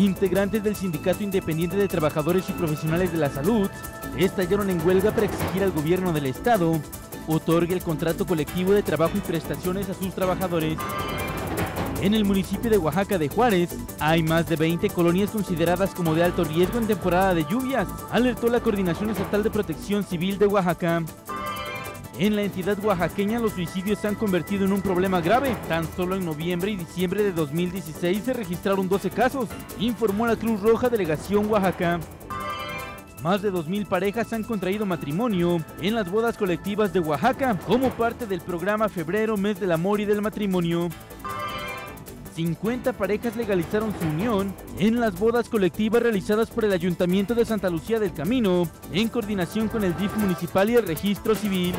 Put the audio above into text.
Integrantes del Sindicato Independiente de Trabajadores y Profesionales de la Salud estallaron en huelga para exigir al gobierno del estado otorgue el contrato colectivo de trabajo y prestaciones a sus trabajadores. En el municipio de Oaxaca de Juárez hay más de 20 colonias consideradas como de alto riesgo en temporada de lluvias, alertó la Coordinación Estatal de Protección Civil de Oaxaca. En la entidad oaxaqueña los suicidios se han convertido en un problema grave. Tan solo en noviembre y diciembre de 2016 se registraron 12 casos, informó la Cruz Roja Delegación Oaxaca. Más de 2.000 parejas han contraído matrimonio en las bodas colectivas de Oaxaca como parte del programa Febrero, Mes del Amor y del Matrimonio. 50 parejas legalizaron su unión en las bodas colectivas realizadas por el Ayuntamiento de Santa Lucía del Camino, en coordinación con el DIF municipal y el registro civil.